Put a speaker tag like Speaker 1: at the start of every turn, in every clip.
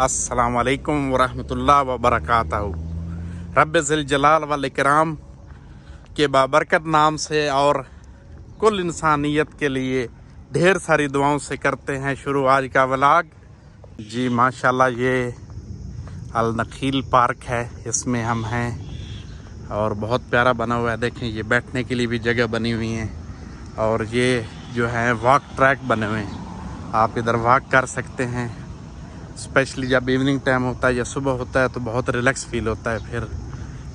Speaker 1: अस्सलाम वालेकुम वरहमतुल्लाह वबरकातहू। रब ज़िल जलाल वल इकराम के बाबरकत नाम से और कुल इंसानियत के लिए ढेर सारी दुआओं से करते हैं शुरू आज का व्लाग। जी, माशाल्लाह, ये अल नखील पार्क है। इसमें हम हैं और बहुत प्यारा बना हुआ है। देखें, ये बैठने के लिए भी जगह बनी हुई है और ये जो है, वॉक ट्रैक बने हुए हैं। आप इधर वॉक कर सकते हैं। स्पेशली जब इवनिंग टाइम होता है या सुबह होता है तो बहुत रिलैक्स फील होता है। फिर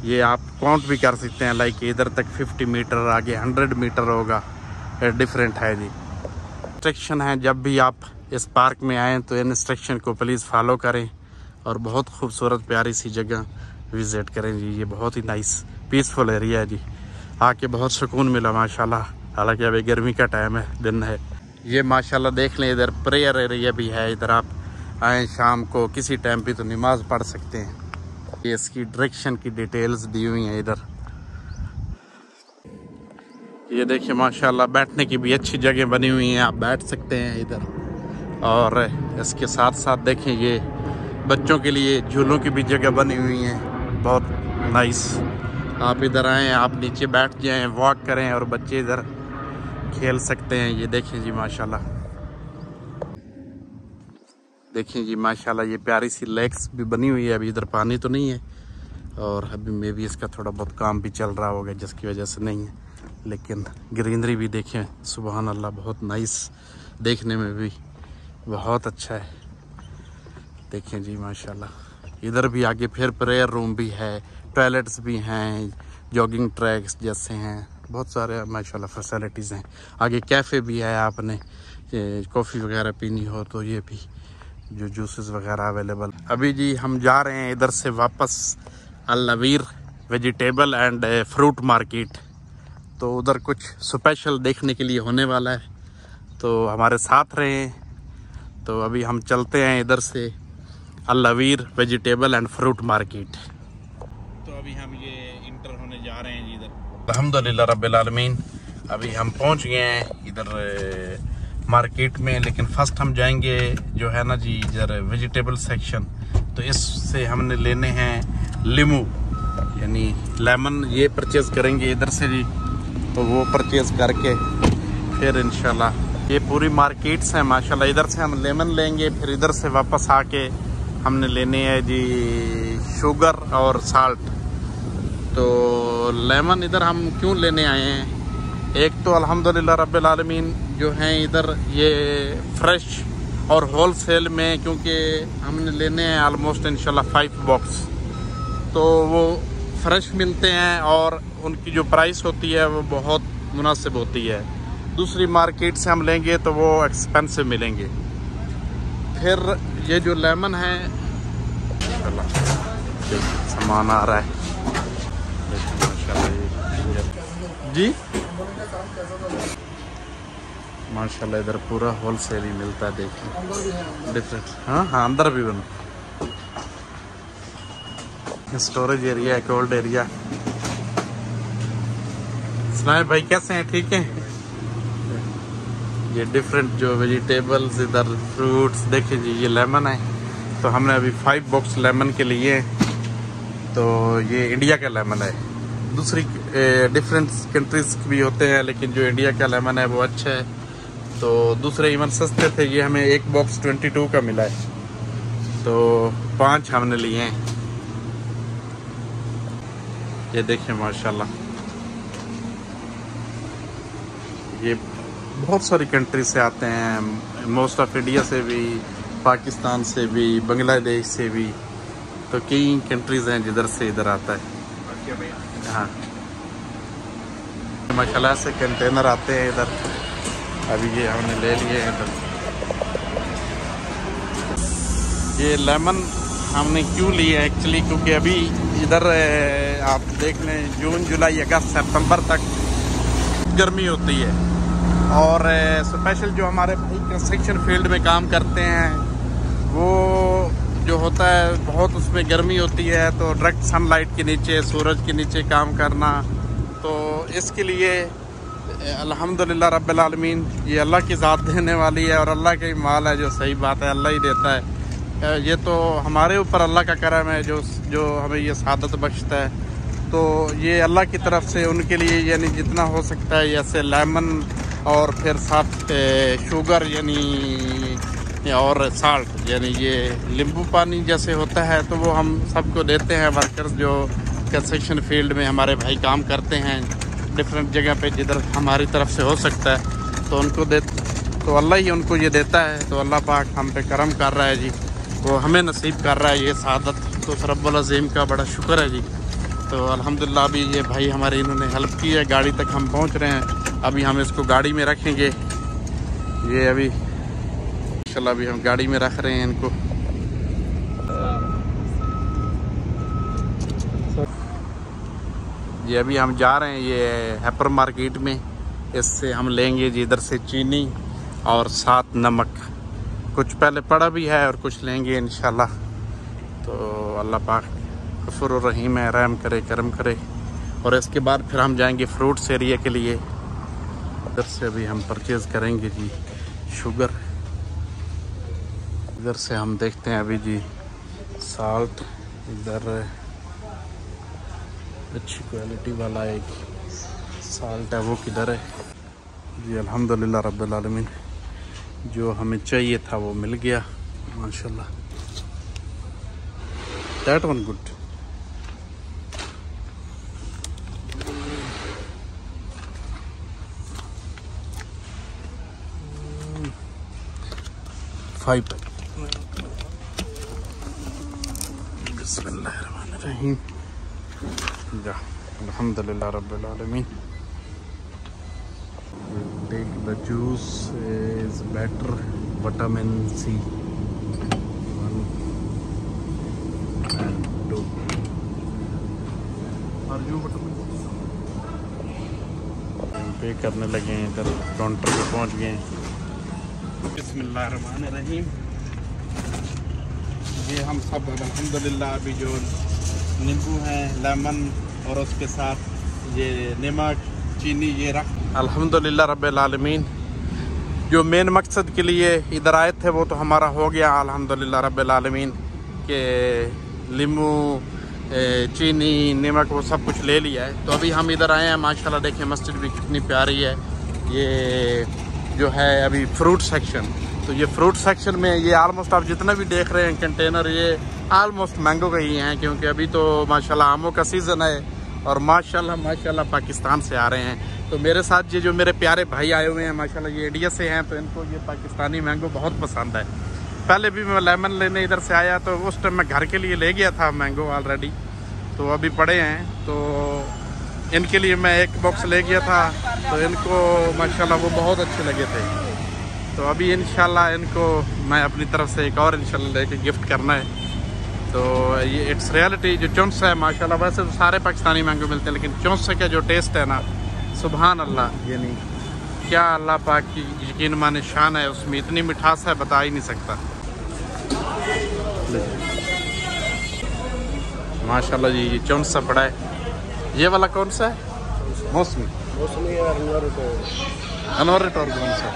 Speaker 1: ये आप काउंट भी कर सकते हैं लाइक इधर तक 50 मीटर आगे 100 मीटर होगा। डिफरेंट है जी। इंस्ट्रक्शन है, जब भी आप इस पार्क में आएँ तो इन इंस्ट्रक्शन को प्लीज़ फॉलो करें और बहुत खूबसूरत प्यारी सी जगह विज़िट करें जी। ये बहुत ही नाइस पीसफुल एरिया है जी। आके बहुत सुकून मिला, माशाल्लाह। हालाँकि अभी गर्मी का टाइम है, दिन है। ये माशाल्लाह देख लें, इधर प्रेयर एरिया भी है, इधर आप आए शाम को, किसी टाइम पे तो नमाज़ पढ़ सकते हैं। ये इसकी डायरेक्शन की डिटेल्स दी हुई हैं इधर। ये देखिए, माशाल्लाह बैठने की भी अच्छी जगह बनी हुई हैं, आप बैठ सकते हैं इधर। और इसके साथ साथ देखें, ये बच्चों के लिए झूलों की भी जगह बनी हुई है, बहुत नाइस आप इधर आएँ, आप नीचे बैठ जाएँ वॉक करें और बच्चे इधर खेल सकते हैं। ये देखें जी, माशाल्लाह। देखें जी, माशाल्लाह, ये प्यारी सी लेक्स भी बनी हुई है। अभी इधर पानी तो नहीं है और अभी मे भी इसका थोड़ा बहुत काम भी चल रहा होगा, जिसकी वजह से नहीं है। लेकिन ग्रीनरी भी देखें सुबह अल्लाह बहुत नाइस देखने में भी बहुत अच्छा है। देखें जी, माशाल्लाह। इधर भी आगे फिर प्रेयर रूम भी है टॉयलेट्स भी हैं जॉगिंग ट्रैक्स जैसे हैं। बहुत सारे माशाल्लाह फैसिलिटीज़ हैं। आगे कैफ़े भी है आपने कॉफ़ी वगैरह पीनी हो तो ये भी, जो जूसेस वगैरह अवेलेबल अभी जी हम जा रहे हैं इधर से वापस अलवीर वेजिटेबल एंड फ्रूट मार्केट तो उधर कुछ स्पेशल देखने के लिए होने वाला है। तो हमारे साथ रहे। तो अभी हम चलते हैं इधर से अलवीर वेजिटेबल एंड फ्रूट मार्केट अभी हम ये इंटर होने जा रहे हैं जी इधर। अलहमदिल्ला रबालमीन अभी हम पहुँच गए हैं इधर मार्केट में, लेकिन फ़र्स्ट हम जाएँगे जो है ना जी इधर वेजिटेबल सेक्शन तो इससे हमने लेने हैं लीमू, यानी लेमन ये परचेज करेंगे इधर से जी। तो वो परचेज करके फिर इनशाला ये पूरी मार्केट्स हैं माशाल्लाह, इधर से हम लेमन लेंगे, फिर इधर से वापस आके हमने लेने हैं जी शुगर और साल्ट तो लेमन इधर हम क्यों लेने आए हैं? एक तो अल्हम्दुलिल्लाह रब्बिल आलमीन जो हैं इधर ये फ्रेश और होल सेल में, क्योंकि हमने लेने हैं आलमोस्ट इनशाला फाइव बॉक्स तो वो फ्रेश मिलते हैं और उनकी जो प्राइस होती है वो बहुत मुनासिब होती है। दूसरी मार्केट से हम लेंगे तो वो एक्सपेंसिव मिलेंगे। फिर ये जो लेमन है सामान आ रहा है। जी? माशाल्लाह, इधर पूरा होल सेल ही मिलता है, देखिए। डिफरेंट हाँ हाँ अंदर भी बना। स्टोरेज एरिया है कोल्ड एरिया सुनाए भाई, कैसे हैं? ठीक है? ये डिफरेंट जो वेजिटेबल्स इधर फ्रूट्स देखिए जी, ये लेमन है। तो हमने अभी फाइव बॉक्स लेमन के लिए तो ये इंडिया का लेमन है। दूसरी डिफरेंट कंट्रीज़ भी होते हैं, लेकिन जो इंडिया का लेमन है, वो अच्छा है। तो दूसरे इवन सस्ते थे, ये हमें एक बॉक्स ट्वेंटी टू का मिला है। तो पाँच हमने लिए हैं। ये देखें माशाल्लाह। ये बहुत सारी कंट्री से आते हैं। मोस्ट ऑफ़ इंडिया से भी पाकिस्तान से भी बांग्लादेश से भी। तो कई कंट्रीज़ हैं जिधर से इधर आता है। हाँ। माशाल्लाह से कंटेनर आते हैं इधर। अभी ये हमने ले लिए हैं इधर। ये लेमन हमने क्यों लिए एक्चुअली क्योंकि अभी इधर आप देख लें, जून, जुलाई, अगस्त, सितंबर तक गर्मी होती है। और स्पेशल जो हमारे कंस्ट्रक्शन फ़ील्ड में काम करते हैं, वो जो होता है, बहुत उसमें गर्मी होती है तो डायरेक्ट सनलाइट के नीचे, सूरज के नीचे काम करना। तो इसके लिए अल्हम्दुलिल्लाह रब्बिल आलमीन, ये अल्लाह की ज़ात देने वाली है और अल्लाह का ही माल है, जो सही बात है, अल्लाह ही देता है। ये तो हमारे ऊपर अल्लाह का करम है, जो जो हमें ये सादत बख्शता है। तो ये अल्लाह की तरफ़ से, उनके लिए यानी जितना हो सकता है जैसे लेमन और फिर साथ शुगर यानी और साल्ट, यानी ये नींबू पानी जैसे होता है तो वो हम सबको देते हैं वर्कर्स जो कंस्ट्रक्शन फ़ील्ड में हमारे भाई काम करते हैं। डिफरेंट जगह पे जिधर हमारी तरफ़ से हो सकता है तो उनको दे तो अल्लाह ही उनको ये देता है। तो अल्लाह पाक हम पे करम कर रहा है जी। वो हमें नसीब कर रहा है ये सादत। तो रब्ज़ीम का बड़ा शुक्र है जी। तो अल्हम्दुलिल्लाह अभी ये भाई हमारे इन्होंने हेल्प की है, गाड़ी तक हम पहुँच रहे हैं। अभी हम इसको गाड़ी में रखेंगे। ये अभी इंशाल्लाह अभी हम गाड़ी में रख रहे हैं इनको। ये अभी हम जा रहे हैं, ये हैपर मार्केट में। इससे हम लेंगे जी इधर से चीनी और साथ नमक। कुछ पहले पड़ा भी है और कुछ लेंगे इन तो अल्लाह पाक गफुर रहीम है, रहम करे, करम करे। और इसके बाद फिर हम जाएँगे फ्रूट्स एरिया के लिए। इधर से अभी हम परचेज़ करेंगे जी शुगर इधर से हम देखते हैं अभी जी साल्ट इधर अच्छी क्वालिटी वाला एक साल्ट है, वो किधर है? जी, अल्हम्दुलिल्लाह रब्बिल आलमीन। जो हमें चाहिए था वो मिल गया, माशाल्लाह। दैट वन गुड फाइव बिस्मिल्लाहिर्रहमानिर्रहीम Rabbil Alameen. We'll take the juice is better vitamin C. One and two. Are you vitamin पे करने लगे हैं इधर काउंटर पे पहुँच गए हैं बिस्मिल्लाह रहीम ये हम सब अल्हम्दुलिल्लाह अभी जो नींबू है, लेमन और उसके साथ ये नमक, चीनी, ये रख। अल्हम्दुलिल्लाह रब्बिल आलमीन। जो मेन मकसद के लिए इधर आए थे, वो तो हमारा हो गया अल्हम्दुलिल्लाह रब्बिल आलमीन के नींबू चीनी, नमक, वो सब कुछ ले लिया है। तो अभी हम इधर आए हैं, माशाल्लाह देखिए मस्जिद भी कितनी प्यारी है। ये जो है अभी फ्रूट सेक्शन तो ये फ्रूट सेक्शन में ये आलमोस्ट आप जितना भी देख रहे हैं कंटेनर ये आलमोस्ट मैंगो का ही हैं, क्योंकि अभी तो माशाल्लाह आमों का सीज़न है और माशाल्लाह माशाल्लाह पाकिस्तान से आ रहे हैं। तो मेरे साथ ये जो मेरे प्यारे भाई आए हुए हैं, माशाल्लाह ये इंडिया से हैं तो इनको ये पाकिस्तानी मैंगो बहुत पसंद है। पहले भी मैं लेमन लेने इधर से आया तो उस टाइम मैं घर के लिए ले गया था मैंगो ऑलरेडी तो अभी पड़े हैं तो इनके लिए मैं एक बॉक्स ले गया था तो इनको माशाल्लाह वो बहुत अच्छे लगे थे। तो अभी इन इनको मैं अपनी तरफ़ से एक और इनशाला लेके गिफ्ट करना है। तो ये इट्स रियलिटी जो चौंस है माशाल्लाह वैसे तो सारे पाकिस्तानी मैंगो मिलते हैं लेकिन चौंस का जो टेस्ट है ना सुबहान अल्लाह यानी क्या अल्लाह पाक की यकीन माने शान है उसमें इतनी मिठास है बता ही नहीं सकता। माशाल्लाह जी ये चौंस सा पड़ा है। ये वाला कौन सा है? मौसमी। मौसमी अनवर कौन सा?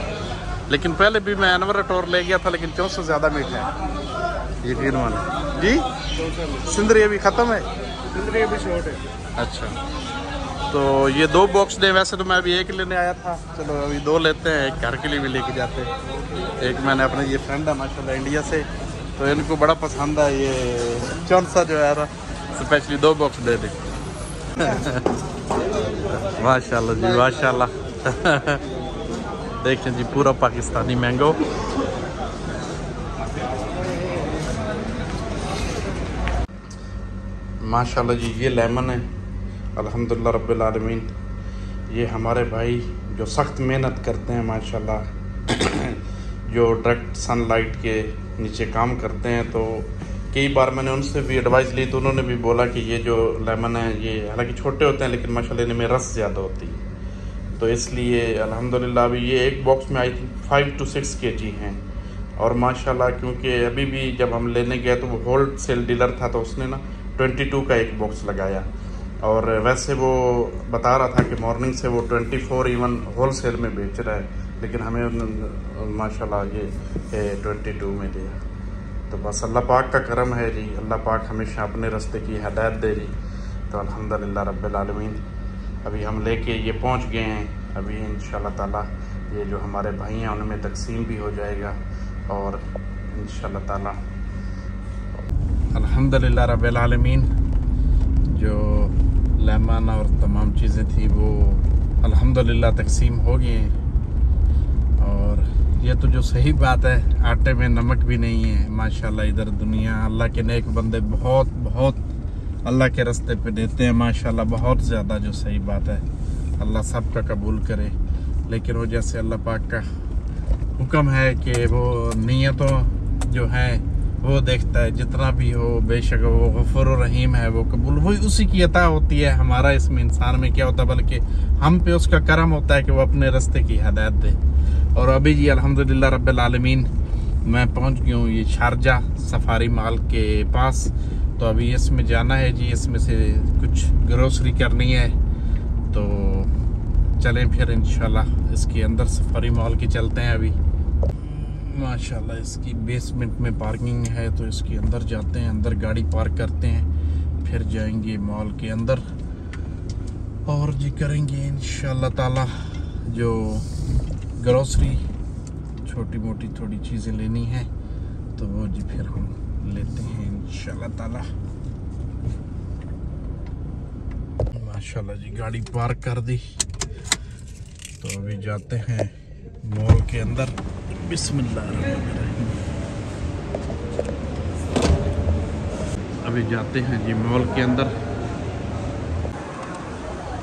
Speaker 1: लेकिन पहले भी मैं अनवर टोर ले गया था लेकिन चौं से ज़्यादा मीठा है। यकीन माना। जी? सिंदरी अभी ख़त्म है? सिंदरी अभी शॉर्ट है। अच्छा। तो ये दो बॉक्स दे वैसे तो मैं अभी एक लेने आया था। चलो अभी दो लेते हैं एक घर के लिए भी लेके जाते हैं। एक मैंने अपने ये फ्रेंड है माशाल्लाह इंडिया से। तो इनको बड़ा पसंद है ये चौन सा जो है स्पेशली दो बॉक्स दे दे। माशाल्लाह जी माशाल्लाह। देखें जी पूरा पाकिस्तानी मैंगो माशाल्लाह जी, ये लेमन है। अल्हम्दुलिल्लाह रब्बिल आलमीन। ये हमारे भाई जो सख्त मेहनत करते हैं, माशाल्लाह, जो डायरेक्ट सनलाइट के नीचे काम करते हैं तो कई बार मैंने उनसे भी एडवाइस ली तो उन्होंने भी बोला कि ये जो लेमन है, ये हालाँकि छोटे होते हैं, लेकिन माशाल्लाह इनमें रस ज़्यादा होती है। तो इसलिए अल्हम्दुलिल्लाह, अभी ये एक बॉक्स में I think five two six K G हैं। और माशाल्लाह, क्योंकि अभी भी जब हम लेने गए तो वो होल सेल डीलर था तो उसने ना ट्वेंटी टू का एक बॉक्स लगाया। और वैसे वो बता रहा था कि मॉर्निंग से वो 24 इवन होल सेल में बेच रहा है, लेकिन हमें माशाल्लाह ये ट्वेंटी टू में दिया। तो बस अल्लाह पाक का करम है जी। अल्लाह पाक हमेशा अपने रास्ते की हदायत दे जी। तो अल्हम्दुलिल्लाह रब्बिल आलमीन, अभी हम लेके ये पहुँच गए हैं। अभी इन ताला ये जो हमारे भाई हैं, उनमें तकसीम भी हो जाएगा। और इन ताला अल्हम्दुलिल्लाह रब्बिल आलमीन जो लेमन और तमाम चीज़ें थी वो अल्हम्दुलिल्लाह तकसीम हो गई हैं और ये तो जो सही बात है आटे में नमक भी नहीं है माशाल्लाह इधर दुनिया अल्लाह के नेक बंदे बहुत बहुत अल्लाह के रास्ते पे देते हैं माशाल्लाह बहुत ज़्यादा जो सही बात है अल्लाह सब का कबूल करे लेकिन वो जैसे अल्लाह पाक का हुक्म है कि वो नीयतों जो है वो देखता है, जितना भी हो, बेशक वो गफर रहीम है, वो कबूल वही उसी की अता होती है हमारा इसमें इंसान में क्या होता है, बल्कि हम पे उसका करम होता है कि वो अपने रास्ते की हदायत दे। और अभी जी अलहमदिल्ला रब्बिल आलमीन, मैं पहुँच गया हूँ ये शारजा सफारी माल के पास। तो अभी इसमें जाना है जी, इसमें से कुछ ग्रोसरी करनी है। तो चलें फिर इंशाल्लाह, इसके अंदर सफारी मॉल के चलते हैं अभी। माशाल्लाह, इसकी बेसमेंट में पार्किंग है तो इसके अंदर जाते हैं, अंदर गाड़ी पार्क करते हैं, फिर जाएँगे मॉल के अंदर। और जी करेंगे इन ताला जो ग्रोसरी छोटी मोटी थोड़ी चीज़ें लेनी है तो वो जी फिर हम लेते हैं इन ताला। माशाल्लाह जी, गाड़ी पार्क कर दी। तो अभी जाते हैं मॉल के अंदर। अभी जाते हैं जी मॉल के अंदर।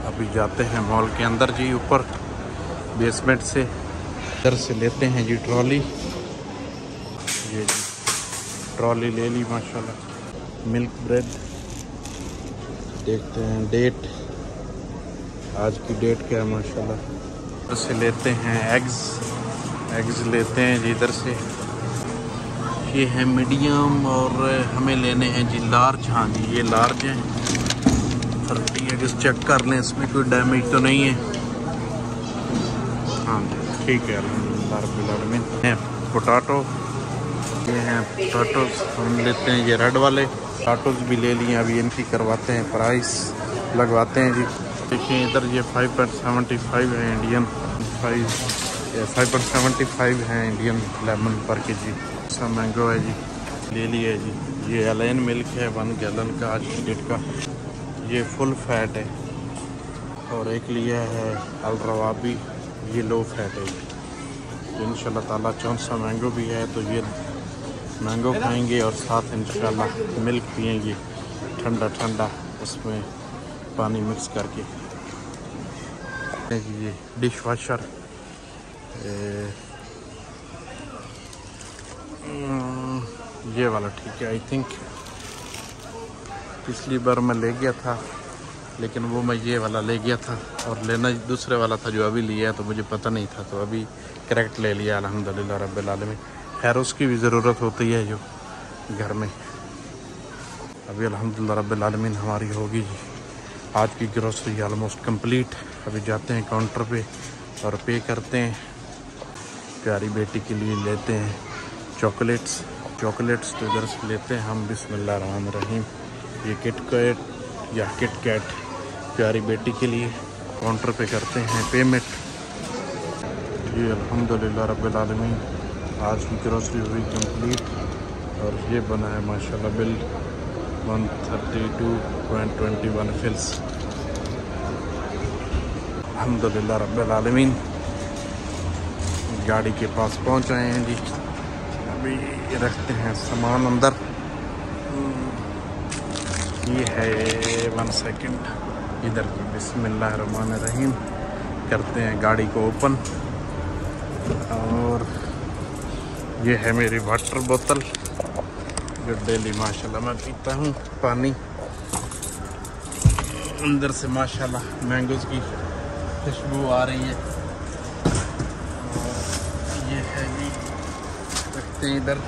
Speaker 1: अभी जाते हैं मॉल के अंदर जी, ऊपर बेसमेंट से। इधर से लेते हैं जी ट्रॉली। ये जी, ट्रॉली ले ली, माशाल्लाह। Milk bread. देखते हैं डेट। आज की डेट क्या है, माशाल्लाह। से लेते हैं एग्स। एग्स लेते हैं जी इधर से। ये है मीडियम और हमें लेने हैं जी लार्ज हाँ जी, ये लार्ज हैं। थर्टी एग्स चेक कर लें, इसमें कोई डैमेज तो नहीं है। हाँ जी, ठीक है हैं पोटाटो ये हैं पोटाटो हम लेते हैं ये रेड वाले। पोटाटोज भी ले लिए, अभी इनकी करवाते हैं प्राइस लगवाते हैं जी। देखिए इधर ये फाइव पॉइंट सेवेंटी फाइव है Indian five five point seventy five है Indian lemon per K G अच्छा मैंगो है जी ले लिया जी। ये एलेन मिल्क है वन गैलन का आज डेट का। ये फुल फैट है। और एक लिया है अलरवाबी ये लो फैट है इन ताला चौंसा मैंगो भी है तो ये मैंगो खाएँगे और साथ इन मिल्क पियेंगे, ठंडा ठंडा, उसमें पानी मिक्स करके। ये डिश वाशर ये वाला ठीक है आई थिंक पिछली बार मैं ले गया था, लेकिन वो मैं ये वाला ले गया था और लेना दूसरे वाला था जो अभी लिया तो मुझे पता नहीं था तो अभी करेक्ट ले लिया अलहमदिल्ला रबालमी खैर, उसकी भी ज़रूरत होती है जो घर में। अभी अलहमदिल्ला रबालमीन हमारी होगी आज की ग्रोसरी आलमोस्ट कंप्लीट अभी जाते हैं काउंटर पे और पे करते हैं। प्यारी बेटी के लिए लेते हैं चॉकलेट्स। चॉकलेट्स तो इधर से लेते हैं हम बिस्मिल्लाह रहीम ये किट कैट या किट कैट प्यारी बेटी के लिए काउंटर पे करते हैं पेमेंट ये अल्हम्दुलिल्लाह रब्बिल आलमीन, आज की ग्रोसरी हुई कंप्लीट और ये बना है माशाल्लाह bill one thirty two point twenty one फिल्स अलहमदिल्ला रब्बिल आलमीन। गाड़ी के पास पहुँच आए हैं जी। अभी रखते हैं सामान अंदर। ये है वन सेकंड इधर बिस्मिल्लाह रहीम। करते हैं गाड़ी को ओपन और ये है मेरी वाटर बोतल जो डेली माशाल्लाह मैं पीता हूँ, पानी। अंदर से माशाल्लाह मैंगोज़ की खुशबू आ रही है। रखते हैं इधर।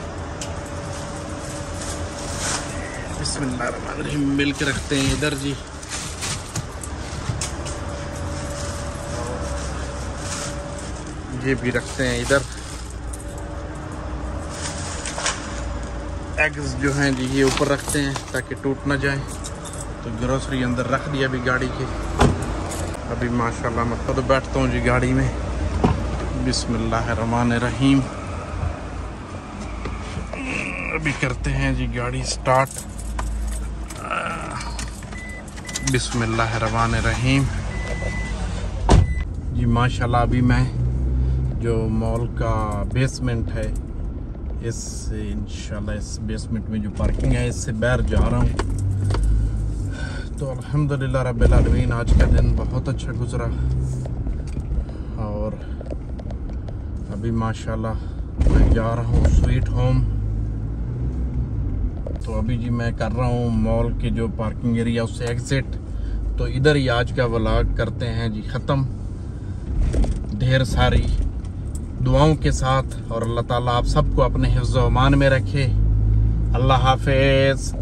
Speaker 1: बिस्मिल्लाह के रखते हैं इधर जी। ये भी रखते हैं इधर। एग्स जो हैं जी, ये ऊपर रखते हैं ताकि टूट ना जाए। तो ग्रोसरी अंदर रख दिया अभी गाड़ी के। अभी माशाल्लाह मैं खुद बैठता हूँ जी गाड़ी में। रहीम अभी करते हैं जी गाड़ी स्टार्ट। रहीम जी माशाल्लाह अभी मैं जो मॉल का बेसमेंट है, इस इंशाल्लाह इस बेसमेंट में जो पार्किंग है, इससे बाहर जा रहा हूँ। तो अल्हम्दुलिल्लाह आलमीन, आज का दिन बहुत अच्छा गुजरा। और अभी माशाल्लाह मैं जा रहा हूँ स्वीट होम। तो अभी जी मैं कर रहा हूँ मॉल के जो पार्किंग एरिया, उससे एग्ज़िट तो इधर ही आज का व्लॉग करते हैं जी, ख़त्म। ढेर सारी दुआओं के साथ और अल्लाह ताला आप सबको अपने हिफ्ज़ अमान में रखे। अल्लाह हाफिज़।